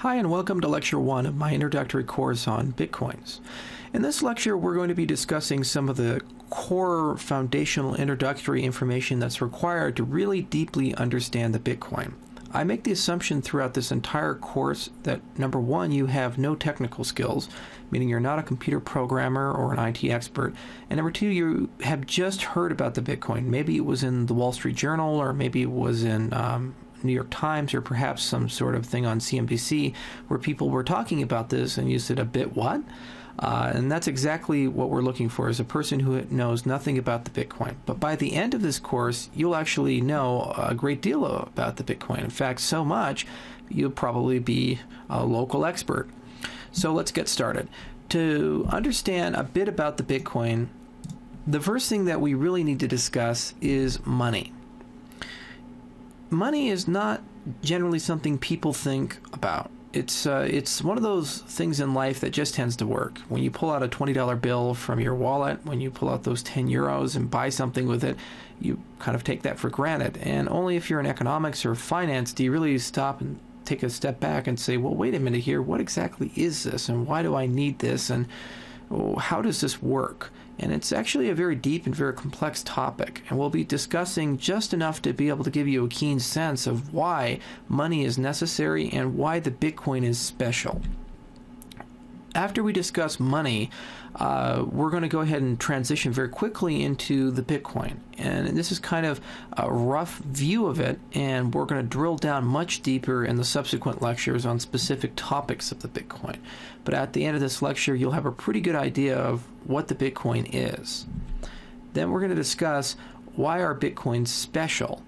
Hi, and welcome to Lecture 1 of my introductory course on Bitcoins. In this lecture, we're going to be discussing some of the core foundational introductory information that's required to really deeply understand the Bitcoin. I make the assumption throughout this entire course that number one, you have no technical skills, meaning you're not a computer programmer or an IT expert, and number two, you have just heard about the Bitcoin. Maybe it was in the Wall Street Journal, or maybe it was in um, New York Times or perhaps some sort of thing on CNBC where people were talking about this and you said a bit what? Uh, and that's exactly what we're looking for is a person who knows nothing about the Bitcoin. But by the end of this course, you'll actually know a great deal about the Bitcoin. In fact, so much you'll probably be a local expert. So let's get started. To understand a bit about the Bitcoin, the first thing that we really need to discuss is money money is not generally something people think about. It's uh, it's one of those things in life that just tends to work. When you pull out a twenty dollar bill from your wallet, when you pull out those ten euros and buy something with it, you kind of take that for granted. And only if you're in economics or finance do you really stop and take a step back and say, well, wait a minute here, what exactly is this, and why do I need this, and oh, how does this work? And it's actually a very deep and very complex topic. And we'll be discussing just enough to be able to give you a keen sense of why money is necessary and why the Bitcoin is special. After we discuss money, uh, we're going to go ahead and transition very quickly into the Bitcoin. And this is kind of a rough view of it, and we're going to drill down much deeper in the subsequent lectures on specific topics of the Bitcoin. But at the end of this lecture, you'll have a pretty good idea of what the Bitcoin is. Then we're going to discuss why are Bitcoins special.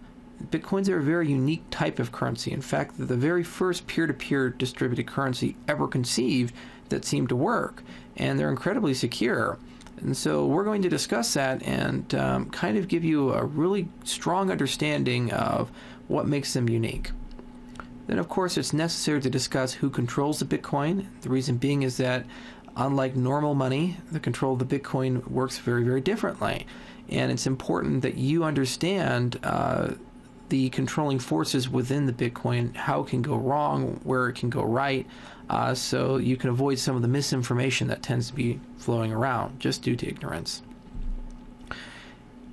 Bitcoins are a very unique type of currency. In fact, the very first peer to peer distributed currency ever conceived that seem to work, and they're incredibly secure. And so we're going to discuss that and um, kind of give you a really strong understanding of what makes them unique. Then, of course, it's necessary to discuss who controls the Bitcoin. The reason being is that, unlike normal money, the control of the Bitcoin works very, very differently. And it's important that you understand uh, the controlling forces within the Bitcoin, how it can go wrong, where it can go right, uh, so you can avoid some of the misinformation that tends to be flowing around just due to ignorance.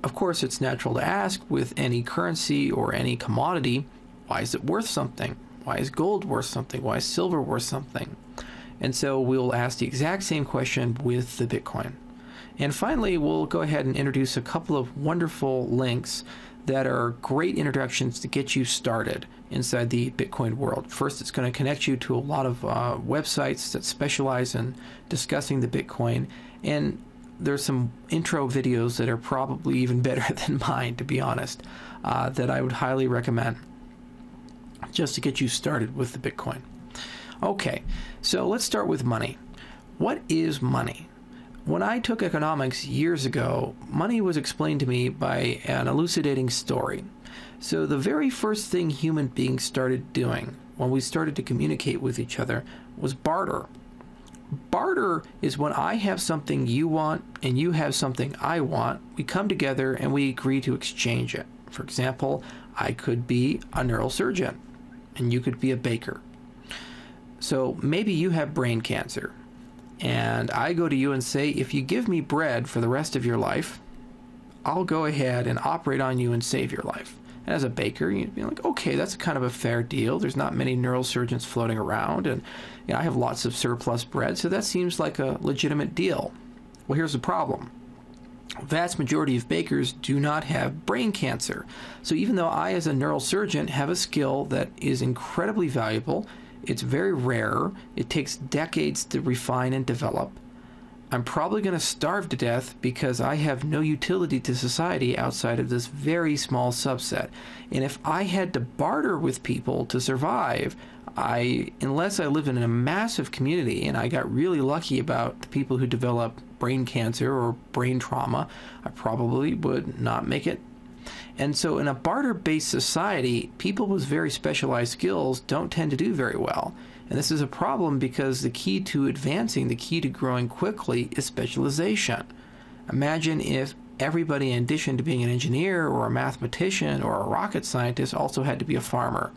Of course, it's natural to ask with any currency or any commodity, why is it worth something? Why is gold worth something? Why is silver worth something? And so we'll ask the exact same question with the Bitcoin. And finally, we'll go ahead and introduce a couple of wonderful links that are great introductions to get you started inside the Bitcoin world. First, it's going to connect you to a lot of uh, websites that specialize in discussing the Bitcoin, and there's some intro videos that are probably even better than mine, to be honest, uh, that I would highly recommend just to get you started with the Bitcoin. Okay, so let's start with money. What is money? When I took economics years ago, money was explained to me by an elucidating story. So, the very first thing human beings started doing when we started to communicate with each other was barter. Barter is when I have something you want and you have something I want. We come together and we agree to exchange it. For example, I could be a neurosurgeon and you could be a baker. So maybe you have brain cancer and I go to you and say, if you give me bread for the rest of your life, I'll go ahead and operate on you and save your life. And as a baker, you'd be like, okay, that's kind of a fair deal. There's not many neurosurgeons floating around, and you know, I have lots of surplus bread, so that seems like a legitimate deal. Well, here's the problem. vast majority of bakers do not have brain cancer. So even though I, as a neurosurgeon, have a skill that is incredibly valuable it's very rare. It takes decades to refine and develop. I'm probably going to starve to death because I have no utility to society outside of this very small subset. And if I had to barter with people to survive, I unless I live in a massive community and I got really lucky about the people who develop brain cancer or brain trauma, I probably would not make it and so, in a barter based society, people with very specialized skills don't tend to do very well. And this is a problem because the key to advancing, the key to growing quickly, is specialization. Imagine if everybody, in addition to being an engineer or a mathematician or a rocket scientist, also had to be a farmer.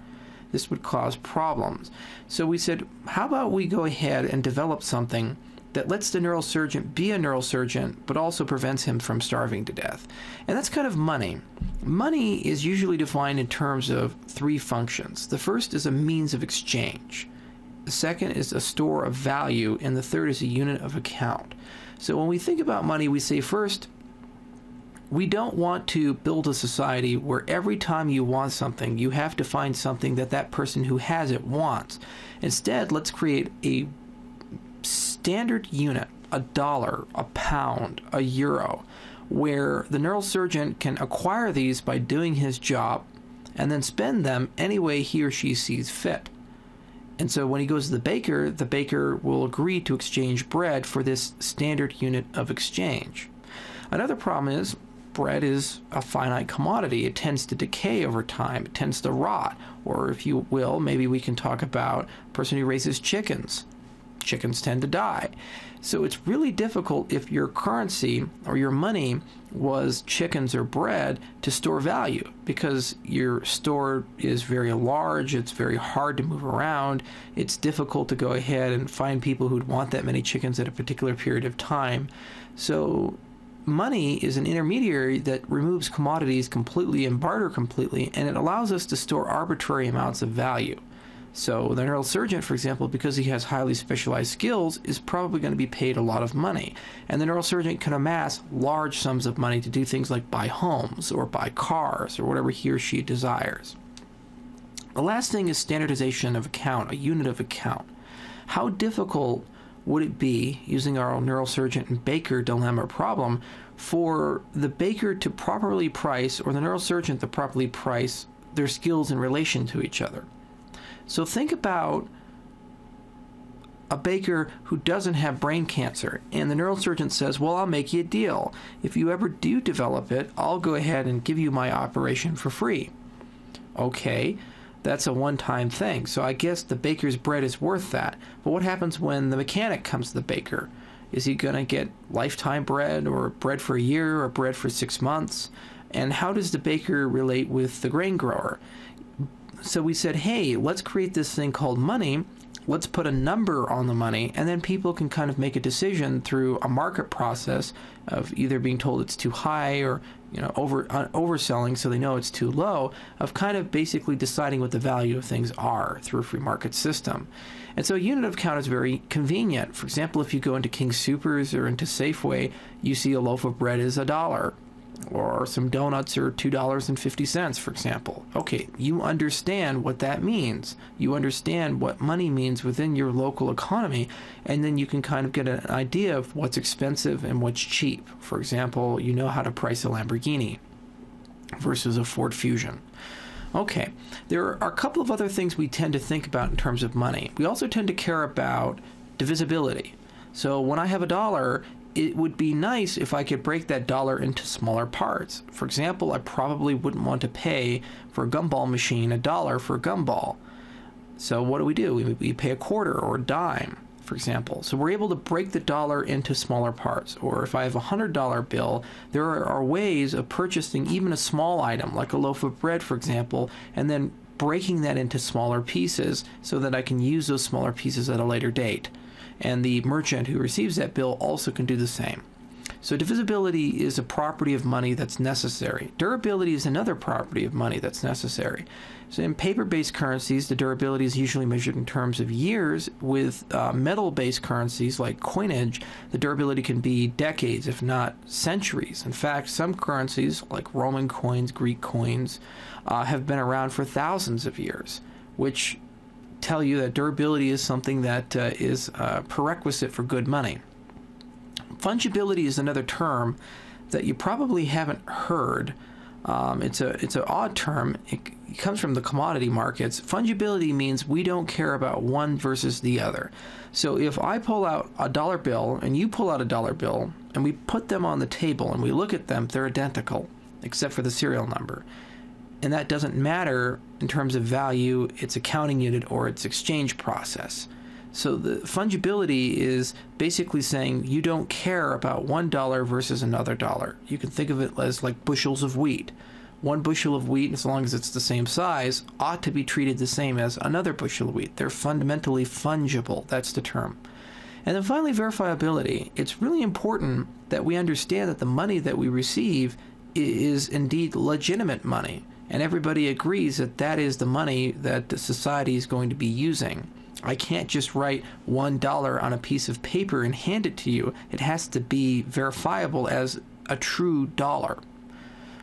this would cause problems. So we said, how about we go ahead and develop something that lets the neurosurgeon be a neurosurgeon, but also prevents him from starving to death. And that's kind of money. Money is usually defined in terms of three functions. The first is a means of exchange, the second is a store of value, and the third is a unit of account. So when we think about money, we say first, we don't want to build a society where every time you want something, you have to find something that that person who has it wants. Instead, let's create a standard unit, a dollar, a pound, a euro, where the neurosurgeon can acquire these by doing his job and then spend them any way he or she sees fit. And so when he goes to the baker, the baker will agree to exchange bread for this standard unit of exchange. Another problem is bread is a finite commodity. It tends to decay over time, it tends to rot. Or, if you will, maybe we can talk about a person who raises chickens chickens tend to die. So it's really difficult if your currency or your money was chickens or bread to store value because your store is very large, it's very hard to move around, it's difficult to go ahead and find people who'd want that many chickens at a particular period of time. So money is an intermediary that removes commodities completely and barter completely, and it allows us to store arbitrary amounts of value. So the neurosurgeon, for example, because he has highly specialized skills, is probably going to be paid a lot of money. And the neurosurgeon can amass large sums of money to do things like buy homes or buy cars or whatever he or she desires. The last thing is standardization of account, a unit of account. How difficult would it be, using our neurosurgeon and baker dilemma problem, for the baker to properly price or the neurosurgeon to properly price their skills in relation to each other? So think about a baker who doesn't have brain cancer, and the neurosurgeon says, Well, I'll make you a deal. If you ever do develop it, I'll go ahead and give you my operation for free. Okay, that's a one time thing, so I guess the baker's bread is worth that. But what happens when the mechanic comes to the baker? Is he going to get lifetime bread, or bread for a year, or bread for six months? And how does the baker relate with the grain grower? So we said, hey, let's create this thing called money. Let's put a number on the money, and then people can kind of make a decision through a market process of either being told it's too high or you know over uh, overselling, so they know it's too low. Of kind of basically deciding what the value of things are through a free market system. And so a unit of count is very convenient. For example, if you go into King Supers or into Safeway, you see a loaf of bread is a dollar or some donuts are $2.50, for example. Okay, you understand what that means. You understand what money means within your local economy, and then you can kind of get an idea of what's expensive and what's cheap. For example, you know how to price a Lamborghini versus a Ford Fusion. Okay, there are a couple of other things we tend to think about in terms of money. We also tend to care about divisibility. So when I have a dollar, it would be nice if I could break that dollar into smaller parts. For example, I probably wouldn't want to pay for a gumball machine a dollar for a gumball. So what do we do? We, we pay a quarter or a dime, for example. So we're able to break the dollar into smaller parts. Or if I have a hundred dollar bill, there are, are ways of purchasing even a small item, like a loaf of bread, for example, and then breaking that into smaller pieces so that I can use those smaller pieces at a later date and the merchant who receives that bill also can do the same. So, divisibility is a property of money that's necessary. Durability is another property of money that's necessary. So, in paper based currencies, the durability is usually measured in terms of years. With uh, metal based currencies like coinage, the durability can be decades, if not centuries. In fact, some currencies, like Roman coins, Greek coins, uh, have been around for thousands of years, which tell you that durability is something that uh, is a prerequisite for good money. Fungibility is another term that you probably haven't heard. Um, it's a it's an odd term. It, it comes from the commodity markets. Fungibility means we don't care about one versus the other. So if I pull out a dollar bill and you pull out a dollar bill and we put them on the table and we look at them, they're identical except for the serial number and that doesn't matter in terms of value, its accounting unit, or its exchange process. So the fungibility is basically saying you don't care about one dollar versus another dollar. You can think of it as like bushels of wheat. one bushel of wheat, as long as it's the same size, ought to be treated the same as another bushel of wheat. They're fundamentally fungible. That's the term. And then finally, verifiability. It's really important that we understand that the money that we receive is indeed legitimate money. And everybody agrees that that is the money that the society is going to be using. I can't just write one dollar on a piece of paper and hand it to you. It has to be verifiable as a true dollar.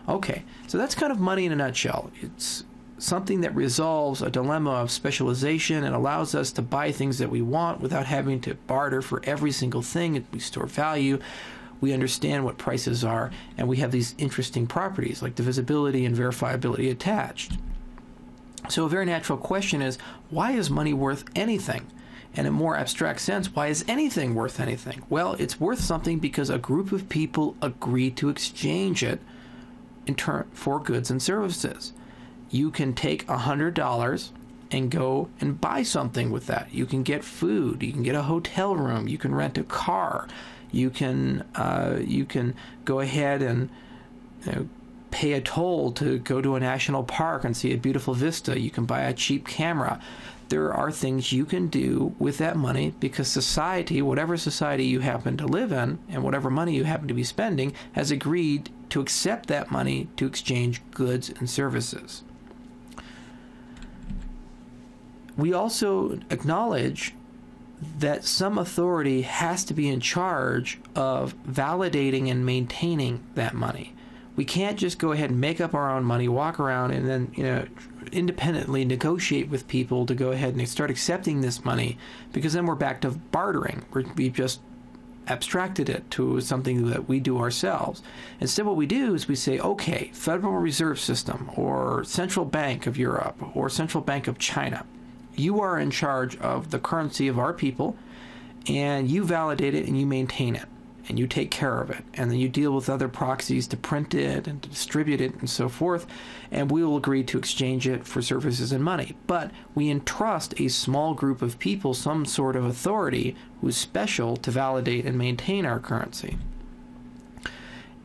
Okay, so that's kind of money in a nutshell. It's something that resolves a dilemma of specialization and allows us to buy things that we want without having to barter for every single thing. We store value, we understand what prices are, and we have these interesting properties like divisibility and verifiability attached. So, a very natural question is why is money worth anything? In a more abstract sense, why is anything worth anything? Well, it's worth something because a group of people agree to exchange it in turn for goods and services. You can take a hundred dollars and go and buy something with that. You can get food. You can get a hotel room. You can rent a car. You can uh, you can go ahead and you know, pay a toll to go to a national park and see a beautiful vista. You can buy a cheap camera. There are things you can do with that money because society, whatever society you happen to live in, and whatever money you happen to be spending, has agreed to accept that money to exchange goods and services. We also acknowledge that some authority has to be in charge of validating and maintaining that money. We can't just go ahead and make up our own money, walk around, and then you know independently negotiate with people to go ahead and start accepting this money, because then we're back to bartering. We've just abstracted it to something that we do ourselves. Instead, what we do is we say, okay, Federal Reserve System, or Central Bank of Europe, or Central Bank of China you are in charge of the currency of our people, and you validate it and you maintain it and you take care of it. And then you deal with other proxies to print it and to distribute it and so forth. And we will agree to exchange it for services and money. But we entrust a small group of people some sort of authority who's special to validate and maintain our currency.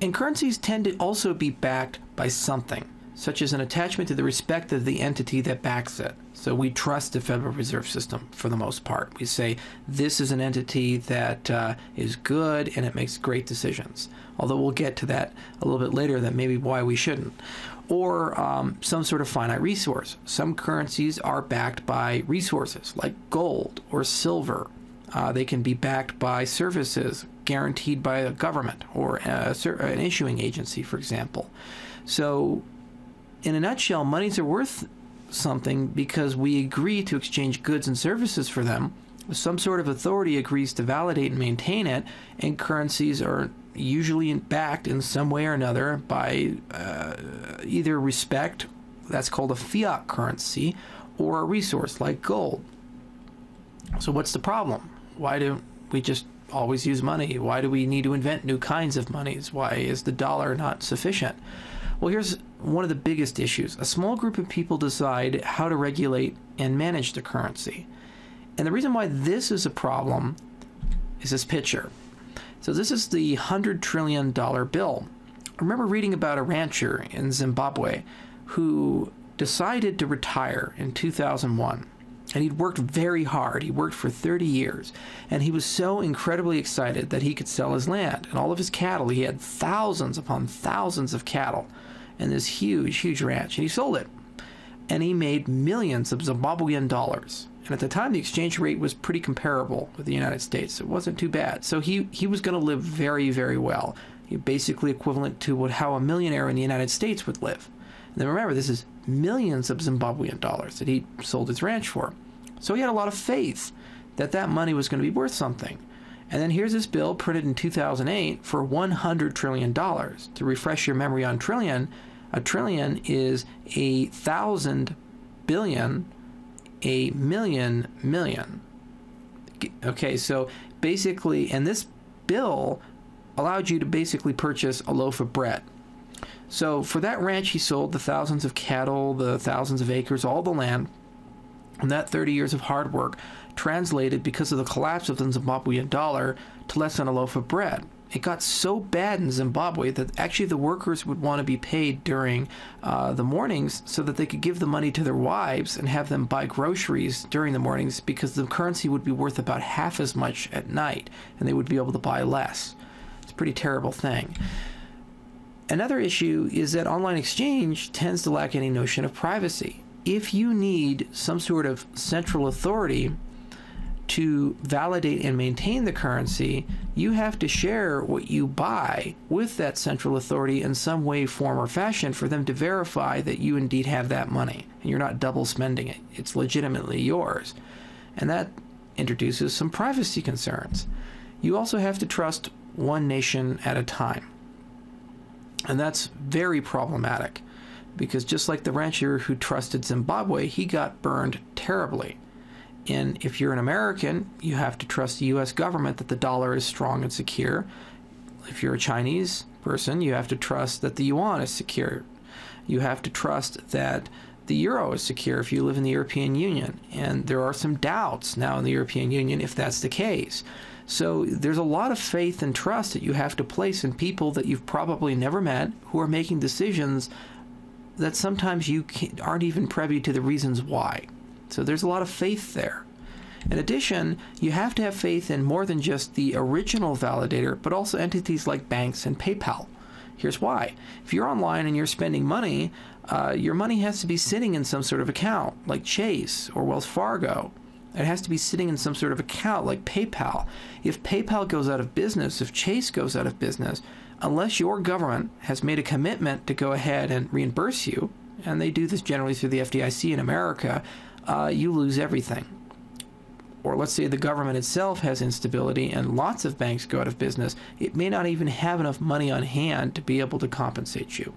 And currencies tend to also be backed by something, such as an attachment to the respect of the entity that backs it. So we trust the Federal Reserve System for the most part. We say this is an entity that uh, is good and it makes great decisions. Although we'll get to that a little bit later, that maybe why we shouldn't. Or um, some sort of finite resource. Some currencies are backed by resources like gold or silver. Uh, they can be backed by services guaranteed by a government or a, an issuing agency, for example. So, in a nutshell, monies are worth something because we agree to exchange goods and services for them. Some sort of authority agrees to validate and maintain it, and currencies are usually backed in some way or another by uh, either respect, that's called a fiat currency, or a resource like gold. So, what's the problem? Why do we just always use money? Why do we need to invent new kinds of monies? Why is the dollar not sufficient? Well, here's one of the biggest issues. A small group of people decide how to regulate and manage the currency. And the reason why this is a problem is this picture. So, this is the $100 trillion bill. I remember reading about a rancher in Zimbabwe who decided to retire in 2001. And he'd worked very hard. He worked for 30 years. And he was so incredibly excited that he could sell his land and all of his cattle. He had thousands upon thousands of cattle and this huge, huge ranch. And he sold it. And he made millions of Zimbabwean dollars. And at the time, the exchange rate was pretty comparable with the United States. It wasn't too bad. So he, he was going to live very, very well. Basically equivalent to what how a millionaire in the United States would live. And then remember, this is millions of Zimbabwean dollars that he sold his ranch for. So he had a lot of faith that that money was going to be worth something. And then here's this bill printed in 2008 for $100 trillion. To refresh your memory on trillion, a trillion is a thousand billion, a million million. Okay, so basically, and this bill allowed you to basically purchase a loaf of bread. So for that ranch, he sold the thousands of cattle, the thousands of acres, all the land, and that 30 years of hard work translated because of the collapse of the Zimbabwean dollar to less than a loaf of bread. it got so bad in Zimbabwe that actually the workers would want to be paid during uh, the mornings so that they could give the money to their wives and have them buy groceries during the mornings because the currency would be worth about half as much at night and they would be able to buy less. It's a pretty terrible thing. Another issue is that online exchange tends to lack any notion of privacy. If you need some sort of central authority to validate and maintain the currency, you have to share what you buy with that central authority in some way, form, or fashion for them to verify that you indeed have that money and you're not double spending it. It's legitimately yours. And that introduces some privacy concerns. You also have to trust one nation at a time. And that's very problematic because just like the rancher who trusted Zimbabwe, he got burned terribly. And if you're an American, you have to trust the US government that the dollar is strong and secure. If you're a Chinese person, you have to trust that the yuan is secure. You have to trust that the euro is secure if you live in the European Union. And there are some doubts now in the European Union if that's the case. So there's a lot of faith and trust that you have to place in people that you've probably never met who are making decisions that sometimes you aren't even privy to the reasons why. So there's a lot of faith there. In addition, you have to have faith in more than just the original validator, but also entities like banks and PayPal. Here's why. If you're online and you're spending money, uh, your money has to be sitting in some sort of account, like Chase or Wells Fargo. It has to be sitting in some sort of account, like PayPal. If PayPal goes out of business, if Chase goes out of business, unless your government has made a commitment to go ahead and reimburse you, and they do this generally through the FDIC in America, uh, you lose everything. Or let's say the government itself has instability and lots of banks go out of business, it may not even have enough money on hand to be able to compensate you.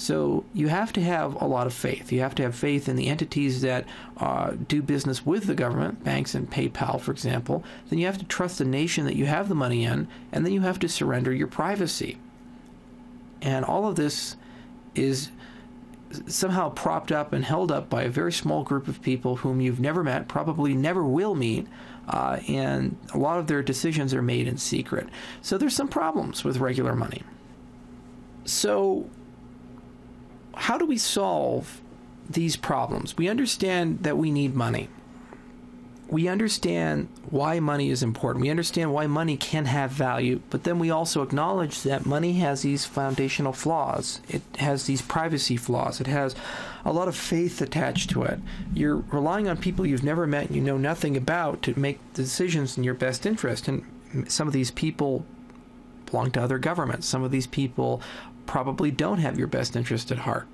So you have to have a lot of faith. You have to have faith in the entities that uh, do business with the government, banks and PayPal, for example. Then you have to trust the nation that you have the money in, and then you have to surrender your privacy. And all of this is somehow propped up and held up by a very small group of people whom you've never met, probably never will meet, uh, and a lot of their decisions are made in secret. So there's some problems with regular money. So, how do we solve these problems? We understand that we need money we understand why money is important. We understand why money can have value, but then we also acknowledge that money has these foundational flaws. It has these privacy flaws. It has a lot of faith attached to it. You're relying on people you've never met and you know nothing about to make decisions in your best interest. And some of these people belong to other governments. Some of these people probably don't have your best interest at heart.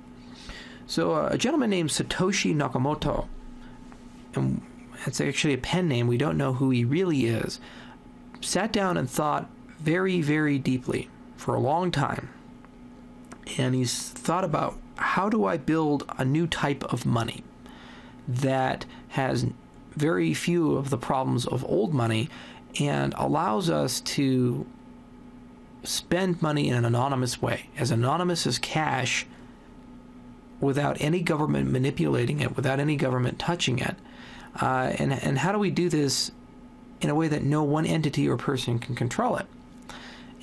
So, uh, a gentleman named Satoshi Nakamoto, and it's actually a pen name, we don't know who he really is, sat down and thought very, very deeply for a long time. And he's thought about how do I build a new type of money that has very few of the problems of old money and allows us to spend money in an anonymous way, as anonymous as cash, without any government manipulating it, without any government touching it, uh, and, and how do we do this in a way that no one entity or person can control it?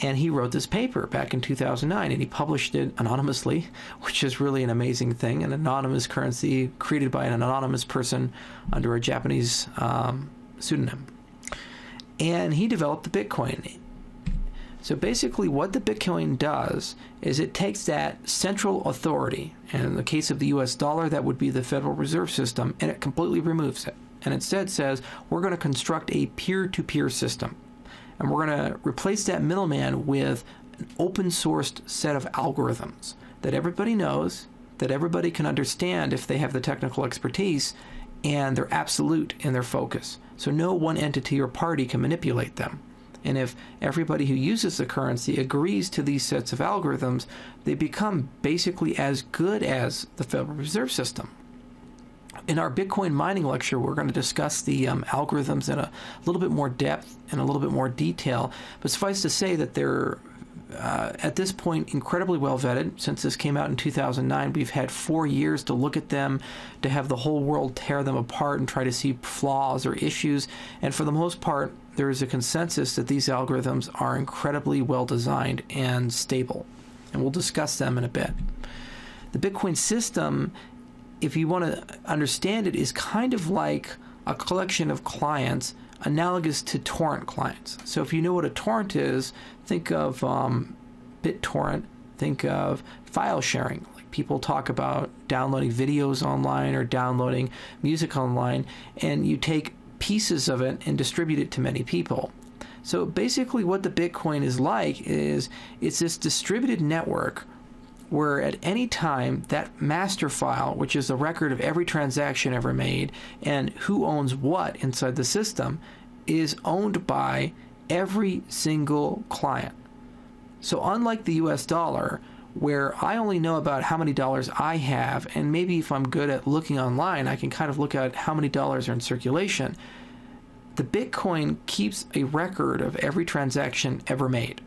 And he wrote this paper back in 2009 and he published it anonymously, which is really an amazing thing an anonymous currency created by an anonymous person under a Japanese um, pseudonym. And he developed the Bitcoin. So basically, what the Bitcoin does is it takes that central authority, and in the case of the US dollar, that would be the Federal Reserve System, and it completely removes it. And instead says, we're going to construct a peer to peer system. And we're going to replace that middleman with an open sourced set of algorithms that everybody knows, that everybody can understand if they have the technical expertise, and they're absolute in their focus. So no one entity or party can manipulate them. And if everybody who uses the currency agrees to these sets of algorithms, they become basically as good as the Federal Reserve System. In our Bitcoin mining lecture, we're going to discuss the um, algorithms in a little bit more depth and a little bit more detail. But suffice to say that they're uh, at this point incredibly well vetted. Since this came out in 2009, we've had four years to look at them, to have the whole world tear them apart and try to see flaws or issues. And for the most part, there is a consensus that these algorithms are incredibly well designed and stable. And we'll discuss them in a bit. The Bitcoin system, if you want to understand it, is kind of like a collection of clients analogous to torrent clients. So if you know what a torrent is, think of um, BitTorrent, think of file sharing. People talk about downloading videos online or downloading music online, and you take pieces of it and distribute it to many people. So basically, what the Bitcoin is like is it's this distributed network where at any time that master file, which is the record of every transaction ever made and who owns what inside the system, is owned by every single client. So, unlike the US dollar, where I only know about how many dollars I have, and maybe if I'm good at looking online, I can kind of look at how many dollars are in circulation. The Bitcoin keeps a record of every transaction ever made.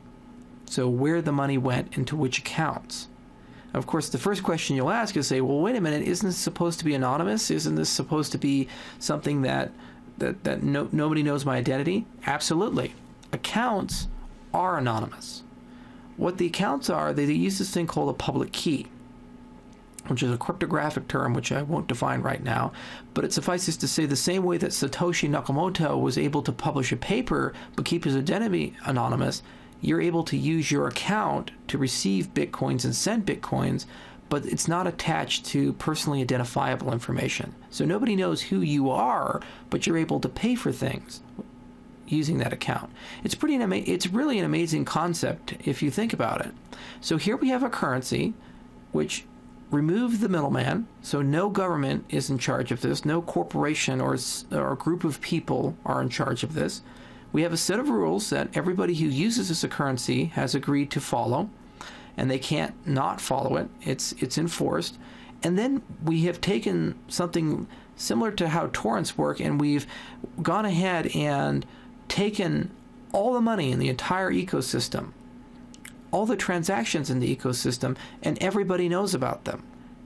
So, where the money went into which accounts. Of course, the first question you'll ask is say, well, wait a minute, isn't this supposed to be anonymous? Isn't this supposed to be something that that, that no, nobody knows my identity? Absolutely. Accounts are anonymous. What the accounts are, they, they use this thing called a public key, which is a cryptographic term which I won't define right now, but it suffices to say the same way that Satoshi Nakamoto was able to publish a paper but keep his identity anonymous, you're able to use your account to receive bitcoins and send bitcoins, but it's not attached to personally identifiable information. So nobody knows who you are, but you're able to pay for things using that account. It's pretty ama- it's really an amazing concept if you think about it. So here we have a currency which removes the middleman, so no government is in charge of this, no corporation or or group of people are in charge of this. We have a set of rules that everybody who uses this currency has agreed to follow, and they can't not follow it. It's it's enforced. And then we have taken something similar to how torrents work, and we've gone ahead and taken all the money in the entire ecosystem, all the transactions in the ecosystem, and everybody knows about them.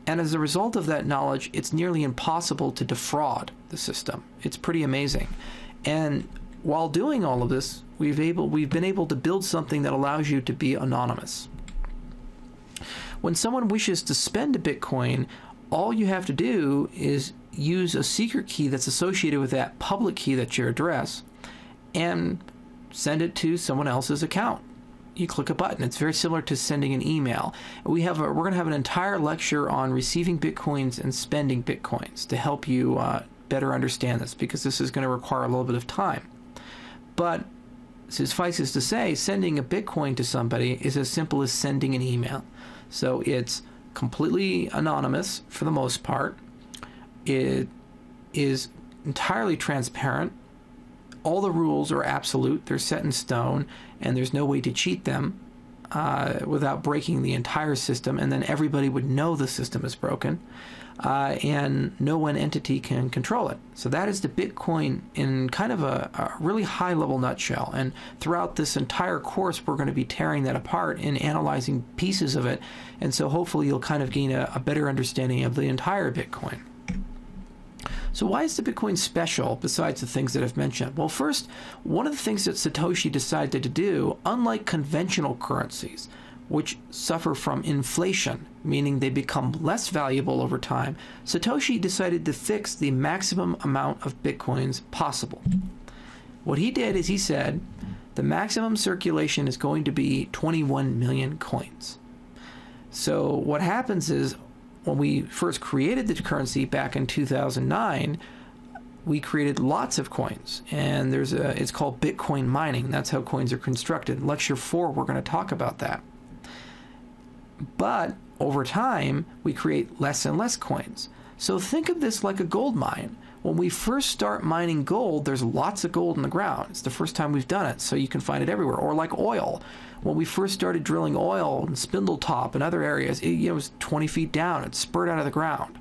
And as a result of that knowledge, it's nearly impossible to defraud the system. It's pretty amazing. And while doing all of this, we've able we've been able to build something that allows you to be anonymous. When someone wishes to spend a Bitcoin, all you have to do is use a secret key that's associated with that public key that's your address and send it to someone else's account. You click a button. It's very similar to sending an email. We have a, we're going to have an entire lecture on receiving bitcoins and spending bitcoins to help you uh, better understand this because this is going to require a little bit of time. But suffices to say, sending a Bitcoin to somebody is as simple as sending an email. So it's completely anonymous for the most part. It is entirely transparent. All the rules are absolute, they're set in stone, and there's no way to cheat them uh, without breaking the entire system, and then everybody would know the system is broken uh, and no one entity can control it. So that is the Bitcoin in kind of a, a, really high level nutshell. And throughout this entire course, we're going to be tearing that apart and analyzing pieces of it. And so hopefully you'll kind of gain a, a better understanding of the entire Bitcoin. So, why is the Bitcoin special besides the things that I've mentioned? Well, first, one of the things that Satoshi decided to do, unlike conventional currencies, which suffer from inflation, meaning they become less valuable over time, Satoshi decided to fix the maximum amount of bitcoins possible. What he did is he said the maximum circulation is going to be 21 million coins. So what happens is when we first created the currency back in 2009, we created lots of coins and there's a it's called bitcoin mining that's how coins are constructed lecture 4 we're going to talk about that but over time, we create less and less coins. So think of this like a gold mine. When we first start mining gold, there's lots of gold in the ground. It's the first time we've done it, so you can find it everywhere. Or like oil. When we first started drilling oil in Spindletop and other areas, it, it was 20 feet down. It spurred out of the ground.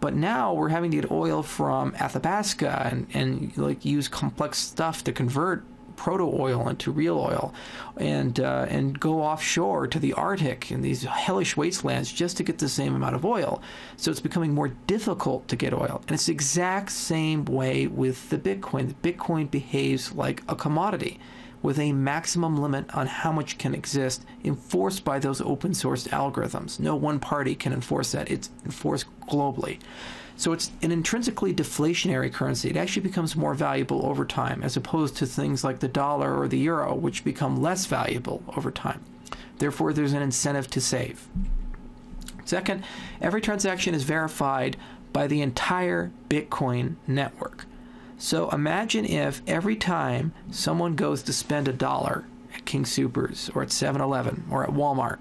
But now we're having to get oil from Athabasca and, and like use complex stuff to convert proto oil into real oil, and uh, and go offshore to the Arctic in these hellish wastelands just to get the same amount of oil. So it's becoming more difficult to get oil, and it's the exact same way with the Bitcoin. The Bitcoin behaves like a commodity with a maximum limit on how much can exist enforced by those open source algorithms. No one party can enforce that. It's enforced globally. So it's an intrinsically deflationary currency. It actually becomes more valuable over time as opposed to things like the dollar or the euro, which become less valuable over time. Therefore, there's an incentive to save. Second, every transaction is verified by the entire Bitcoin network. So imagine if every time someone goes to spend a dollar at King Supers or at 7 Eleven or at Walmart,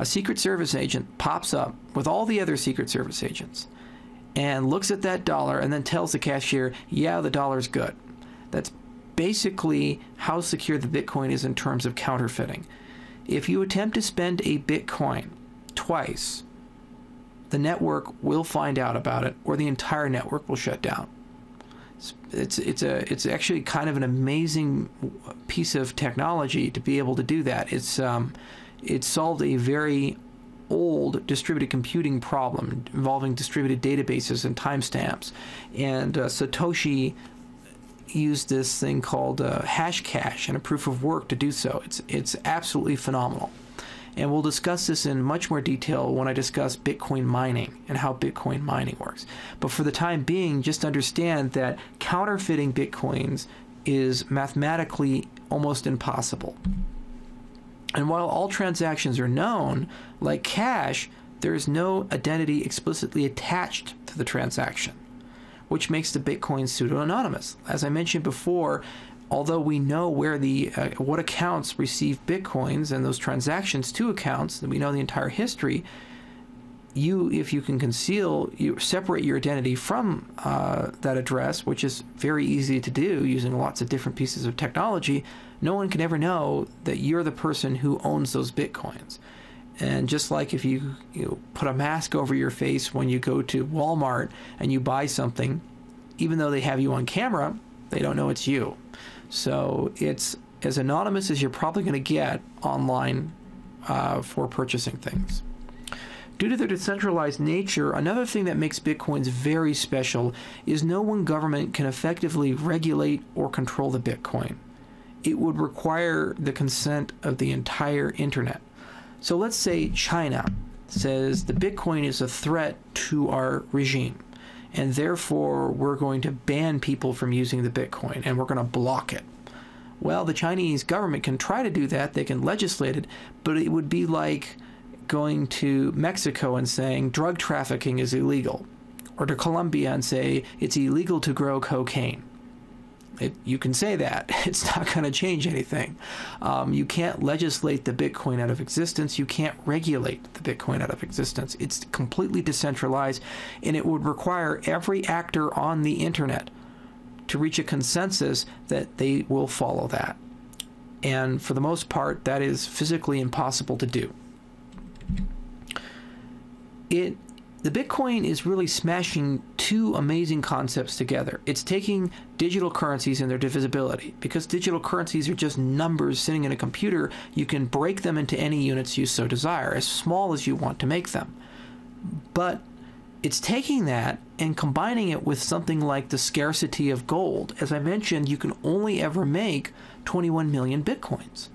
a Secret Service agent pops up with all the other Secret Service agents and looks at that dollar and then tells the cashier, yeah, the dollar's good. That's basically how secure the Bitcoin is in terms of counterfeiting. If you attempt to spend a Bitcoin twice, the network will find out about it or the entire network will shut down it's it's a it's actually kind of an amazing piece of technology to be able to do that. It's um, it solved a very old distributed computing problem involving distributed databases and timestamps, and uh, Satoshi used this thing called uh, Hashcash and a proof of work to do so. It's it's absolutely phenomenal. And we'll discuss this in much more detail when I discuss Bitcoin mining and how Bitcoin mining works. But for the time being, just understand that counterfeiting Bitcoins is mathematically almost impossible. And while all transactions are known, like cash, there is no identity explicitly attached to the transaction, which makes the Bitcoin pseudo anonymous. As I mentioned before, although we know where the uh, what accounts receive bitcoins and those transactions to accounts, that we know the entire history. You, if you can conceal, you separate your identity from uh, that address, which is very easy to do using lots of different pieces of technology. No one can ever know that you're the person who owns those bitcoins. And just like if you, you put a mask over your face when you go to Walmart and you buy something, even though they have you on camera, they don't know it's you. So it's as anonymous as you're probably going to get online uh, for purchasing things. Due to their decentralized nature, another thing that makes Bitcoins very special is no one government can effectively regulate or control the Bitcoin. It would require the consent of the entire internet. So let's say China says the Bitcoin is a threat to our regime and therefore we're going to ban people from using the Bitcoin and we're going to block it. Well, the Chinese government can try to do that, they can legislate it, but it would be like going to Mexico and saying drug trafficking is illegal, or to Colombia and say it's illegal to grow cocaine. It, you can say that. It's not going to change anything. Um, you can't legislate the Bitcoin out of existence. You can't regulate the Bitcoin out of existence. It's completely decentralized, and it would require every actor on the internet to reach a consensus that they will follow that. And for the most part, that is physically impossible to do. It the Bitcoin is really smashing two amazing concepts together. It's taking digital currencies and their divisibility. Because digital currencies are just numbers sitting in a computer, you can break them into any units you so desire, as small as you want to make them. But it's taking that and combining it with something like the scarcity of gold. As I mentioned, you can only ever make 21 million bitcoins.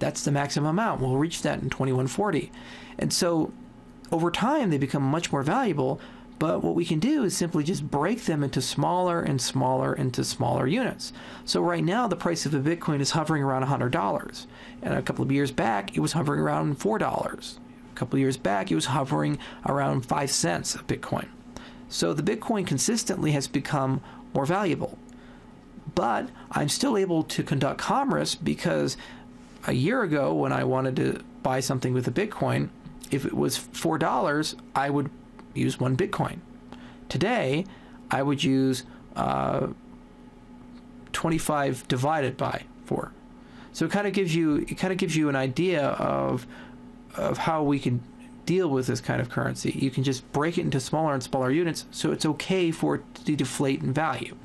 That's the maximum amount. We'll reach that in 2140. And so over time they become much more valuable. But what we can do is simply just break them into smaller and smaller into smaller units. So right now the price of a Bitcoin is hovering around $100. And a couple of years back it was hovering around $4. A couple of years back it was hovering around 5 cents a Bitcoin. So the Bitcoin consistently has become more valuable. But I'm still able to conduct commerce because a year ago when I wanted to buy something with a Bitcoin, if it was four dollars, I would use one Bitcoin. Today, I would use uh, 25 divided by four. So it kind of gives you it kind of gives you an idea of of how we can deal with this kind of currency. You can just break it into smaller and smaller units, so it's okay for it to deflate in value.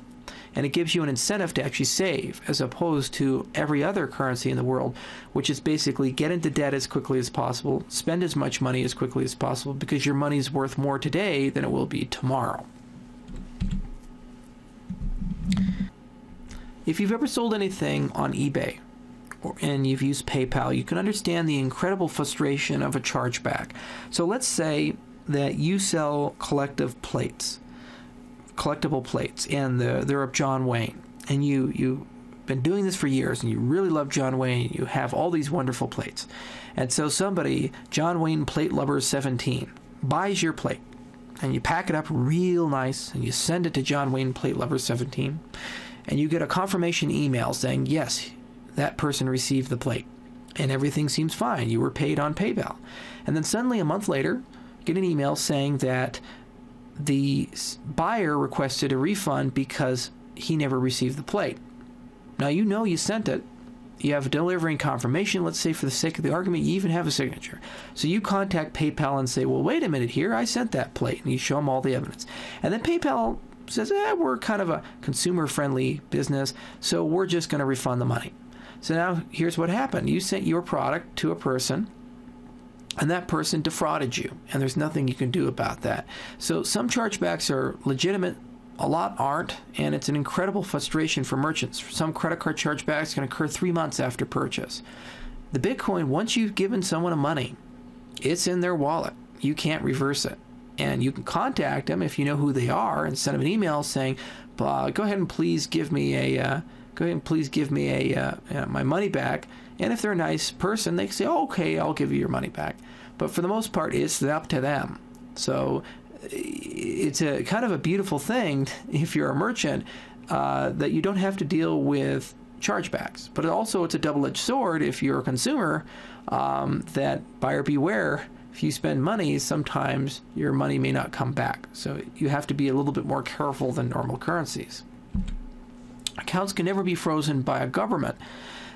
And it gives you an incentive to actually save as opposed to every other currency in the world which is basically get into debt as quickly as possible spend as much money as quickly as possible because your money is worth more today than it will be tomorrow if you've ever sold anything on ebay or and you've used PayPal, you can understand the incredible frustration of a chargeback. So let's say that you sell collective plates, collectible plates, and the, they're of John Wayne, and you you been doing this for years and you really love John Wayne, you have all these wonderful plates. And so somebody, John Wayne Plate Lover 17, buys your plate and you pack it up real nice and you send it to John Wayne Plate Lover 17 and you get a confirmation email saying, yes, that person received the plate and everything seems fine. You were paid on PayPal. And then suddenly a month later, get an email saying that the buyer requested a refund because he never received the plate. Now you know you sent it. You have a delivering confirmation. Let's say, for the sake of the argument, you even have a signature. So you contact PayPal and say, "Well, wait a minute here. I sent that plate," and you show them all the evidence. And then PayPal says, eh, "We're kind of a consumer-friendly business, so we're just going to refund the money." So now here's what happened: you sent your product to a person and that person defrauded you, and there's nothing you can do about that. So some chargebacks are legitimate, a lot aren't, and it's an incredible frustration for merchants. Some credit card chargebacks can occur three months after purchase. The Bitcoin, once you've given someone a money, it's in their wallet. You can't reverse it. And you can contact them if you know who they are and send them an email saying, "Go ahead and please give me a, uh, go ahead and please give me a uh, my money back." And if they're a nice person, they say, oh, okay, I'll give you your money back. But for the most part, it's up to them. So it's a kind of a beautiful thing if you're a merchant uh, that you don't have to deal with chargebacks. But also, it's a double edged sword if you're a consumer um, that buyer beware. If you spend money, sometimes your money may not come back. So you have to be a little bit more careful than normal currencies. Accounts can never be frozen by a government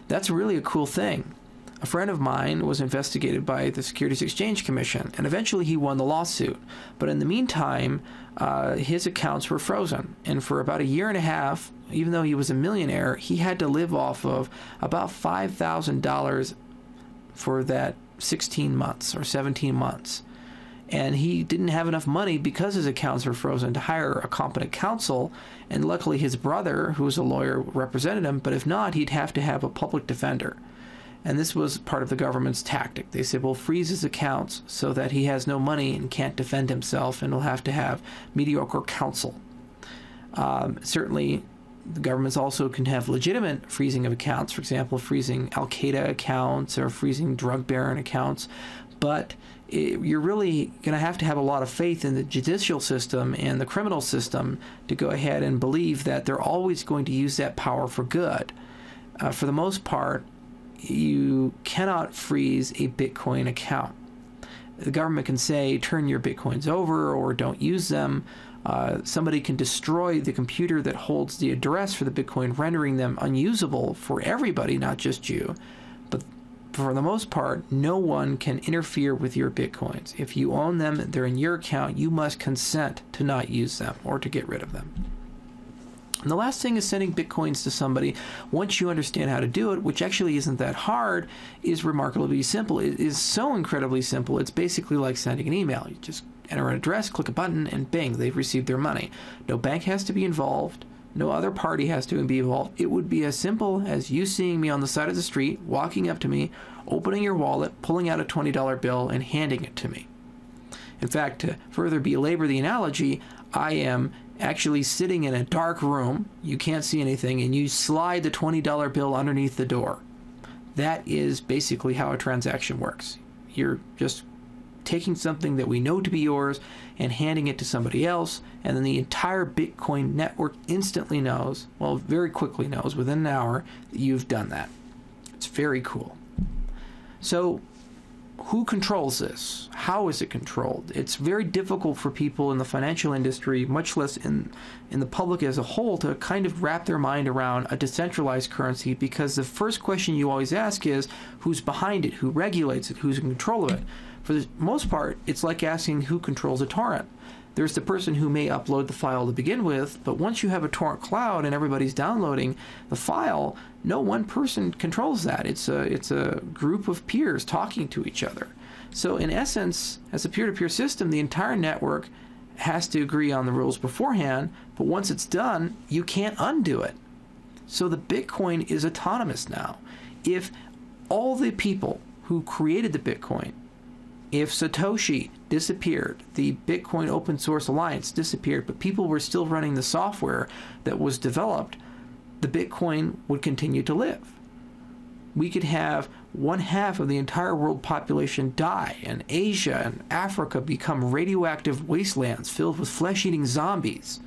that's really a cool thing. A friend of mine was investigated by the Securities Exchange Commission, and eventually he won the lawsuit. But in the meantime, uh, his accounts were frozen. And for about a year and a half, even though he was a millionaire, he had to live off of about $5,000 for that 16 months or 17 months and he didn't have enough money because his accounts were frozen to hire a competent counsel. And luckily, his brother, who was a lawyer, represented him. But if not, he'd have to have a public defender. And this was part of the government's tactic. They said, well, freeze his accounts so that he has no money and can't defend himself, and he'll have to have mediocre counsel. Um, certainly, the governments also can have legitimate freezing of accounts, for example, freezing Al Qaeda accounts or freezing drug baron accounts. But it, you're really going to have to have a lot of faith in the judicial system and the criminal system to go ahead and believe that they're always going to use that power for good. Uh, for the most part, you cannot freeze a Bitcoin account. The government can say, turn your Bitcoins over or don't use them. Uh, somebody can destroy the computer that holds the address for the Bitcoin, rendering them unusable for everybody, not just you for the most part, no one can interfere with your bitcoins. If you own them, they're in your account, you must consent to not use them or to get rid of them. And the last thing is sending bitcoins to somebody. Once you understand how to do it, which actually isn't that hard, is remarkably simple. It is so incredibly simple. It's basically like sending an email. You just enter an address, click a button, and bing, they've received their money. No bank has to be involved. No other party has to be involved. It would be as simple as you seeing me on the side of the street, walking up to me, opening your wallet, pulling out a $20 bill, and handing it to me. In fact, to further belabor the analogy, I am actually sitting in a dark room, you can't see anything, and you slide the $20 bill underneath the door. That is basically how a transaction works. You're just taking something that we know to be yours and handing it to somebody else, and then the entire Bitcoin network instantly knows, well, very quickly knows within an hour, that you've done that. It's very cool. So, who controls this? How is it controlled? It's very difficult for people in the financial industry, much less in in the public as a whole, to kind of wrap their mind around a decentralized currency because the first question you always ask is who's behind it, who regulates it, who's in control of it. For the most part, it's like asking who controls a torrent. there's the person who may upload the file to begin with, but once you have a torrent cloud and everybody's downloading the file, no one person controls that. It's a it's a group of peers talking to each other. So in essence, as a peer-to-peer system, the entire network has to agree on the rules beforehand, but once it's done, you can't undo it. So the Bitcoin is autonomous now. If all the people who created the Bitcoin, if Satoshi disappeared, the Bitcoin Open Source Alliance disappeared, but people were still running the software that was developed, the Bitcoin would continue to live. We could have one half of the entire world population die, and Asia and Africa become radioactive wastelands filled with flesh eating zombies.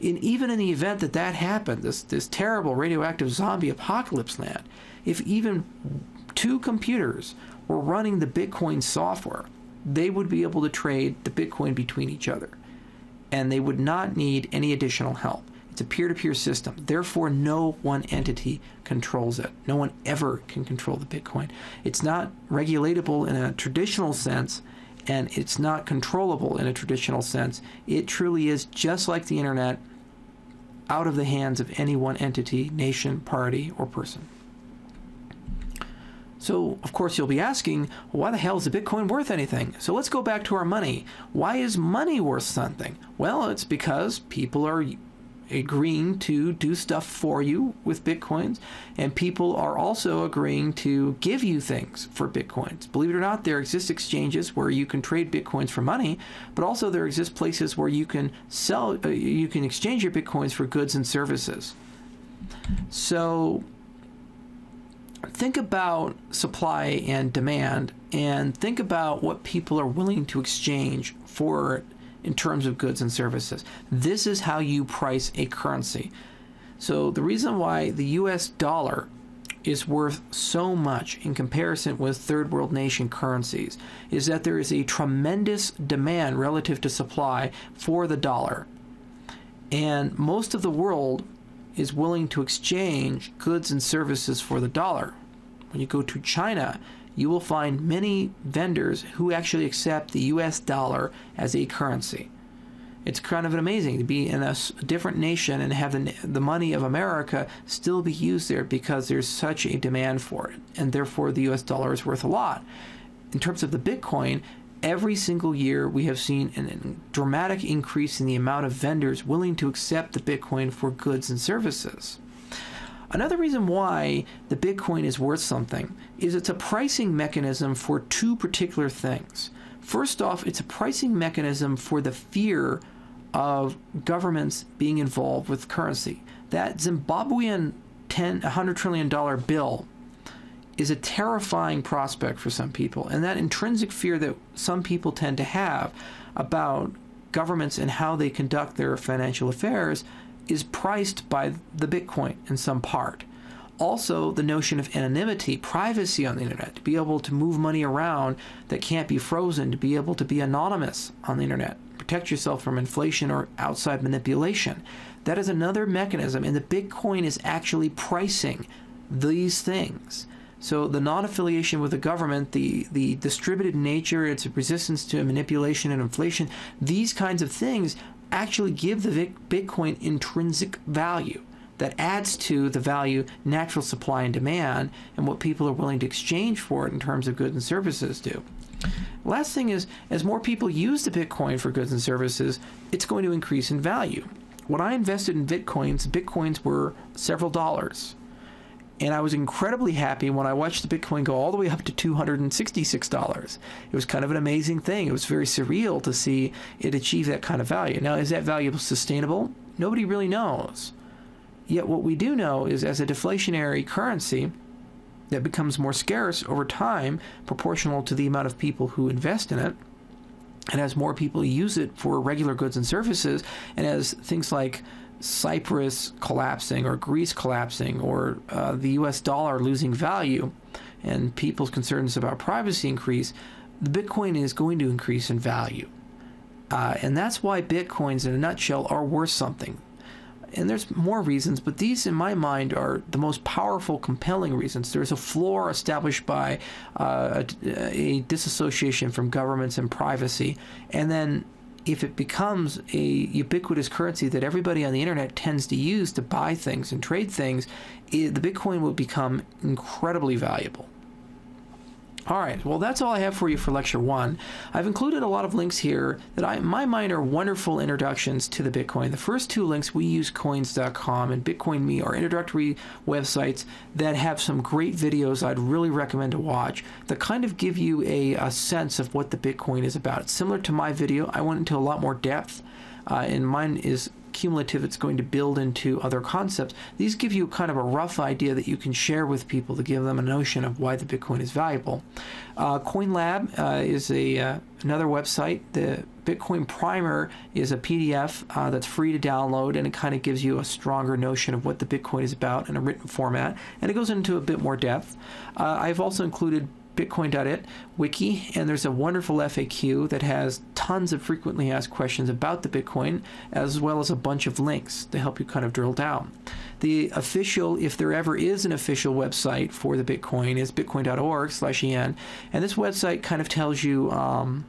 In, even in the event that that happened, this, this terrible radioactive zombie apocalypse land, if even two computers were running the Bitcoin software, they would be able to trade the Bitcoin between each other. And they would not need any additional help. It's a peer to peer system. Therefore, no one entity controls it. No one ever can control the Bitcoin. It's not regulatable in a traditional sense, and it's not controllable in a traditional sense. It truly is just like the internet, out of the hands of any one entity, nation, party, or person. So, of course, you'll be asking, why the hell is the Bitcoin worth anything? So, let's go back to our money. Why is money worth something? Well, it's because people are agreeing to do stuff for you with bitcoins, and people are also agreeing to give you things for bitcoins. Believe it or not, there exist exchanges where you can trade bitcoins for money, but also there exist places where you can sell, uh, you can exchange your bitcoins for goods and services. So think about supply and demand and think about what people are willing to exchange for in terms of goods and services. This is how you price a currency. So, the reason why the US dollar is worth so much in comparison with third world nation currencies is that there is a tremendous demand relative to supply for the dollar. And most of the world is willing to exchange goods and services for the dollar. When you go to China, you will find many vendors who actually accept the US dollar as a currency. It's kind of amazing to be in a different nation and have the, the money of America still be used there because there's such a demand for it, and therefore the US dollar is worth a lot. In terms of the Bitcoin, every single year we have seen a dramatic increase in the amount of vendors willing to accept the Bitcoin for goods and services. Another reason why the Bitcoin is worth something is it's a pricing mechanism for two particular things. First off, it's a pricing mechanism for the fear of governments being involved with currency. That Zimbabwean 10, $100 trillion bill is a terrifying prospect for some people. And that intrinsic fear that some people tend to have about governments and how they conduct their financial affairs is priced by the Bitcoin in some part. Also, the notion of anonymity, privacy on the internet, to be able to move money around that can't be frozen, to be able to be anonymous on the internet, protect yourself from inflation or outside manipulation. That is another mechanism, and the Bitcoin is actually pricing these things. So the non-affiliation with the government, the the distributed nature, its resistance to manipulation and inflation, these kinds of things actually give the Bitcoin intrinsic value that adds to the value natural supply and demand and what people are willing to exchange for it in terms of goods and services do. Last thing is, as more people use the Bitcoin for goods and services, it's going to increase in value. When I invested in Bitcoins, Bitcoins were several dollars. And I was incredibly happy when I watched the Bitcoin go all the way up to $266. It was kind of an amazing thing. It was very surreal to see it achieve that kind of value. Now, is that value sustainable? Nobody really knows. Yet, what we do know is as a deflationary currency that becomes more scarce over time, proportional to the amount of people who invest in it, and as more people use it for regular goods and services, and as things like Cyprus collapsing or Greece collapsing or uh, the US dollar losing value and people's concerns about privacy increase, the Bitcoin is going to increase in value. Uh, and that's why Bitcoins, in a nutshell, are worth something. And there's more reasons, but these, in my mind, are the most powerful, compelling reasons. There's a floor established by uh, a, a disassociation from governments and privacy, and then if it becomes a ubiquitous currency that everybody on the internet tends to use to buy things and trade things, it, the Bitcoin will become incredibly valuable. All right, well, that's all I have for you for lecture one. I've included a lot of links here that I, in my mind, are wonderful introductions to the Bitcoin. The first two links, we use coins.com and BitcoinMe are introductory websites that have some great videos I'd really recommend to watch that kind of give you a, a sense of what the Bitcoin is about. Similar to my video, I went into a lot more depth, uh, and mine is cumulative it's going to build into other concepts. These give you kind of a rough idea that you can share with people to give them a notion of why the Bitcoin is valuable. Uh, CoinLab uh, is a uh, another website. The Bitcoin Primer is a PDF uh, that's free to download, and it kind of gives you a stronger notion of what the Bitcoin is about in a written format, and it goes into a bit more depth. Uh, I've also included bitcoin.it wiki, and there's a wonderful FAQ that has tons of frequently asked questions about the Bitcoin, as well as a bunch of links to help you kind of drill down. The official, if there ever is an official website for the Bitcoin, is bitcoin.org/en, and this website kind of tells you um,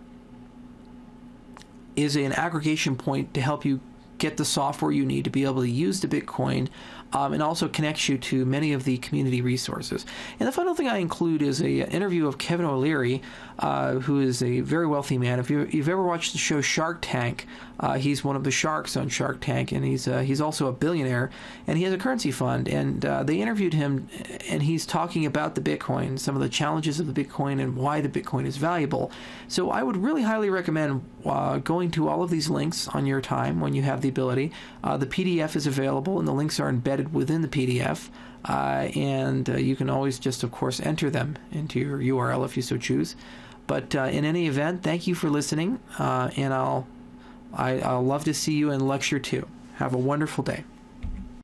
is an aggregation point to help you get the software you need to be able to use the Bitcoin um, and also connects you to many of the community resources. And the final thing I include is a uh, interview of Kevin O'Leary, uh, who is a very wealthy man. If, you, have ever watched the show Shark Tank, uh, he's one of the sharks on Shark Tank, and he's uh, he's also a billionaire, and he has a currency fund. And uh, they interviewed him, and he's talking about the Bitcoin, some of the challenges of the Bitcoin, and why the Bitcoin is valuable. So I would really highly recommend uh, going to all of these links on your time when you have the ability. the PDF is available, and the links are embedded embedded within the PDF, uh, and uh, you can always just, of course, enter them into your URL if you so choose. But uh, in any event, thank you for listening, uh, and I'll I, will i will love to see you in lecture two. Have a wonderful day.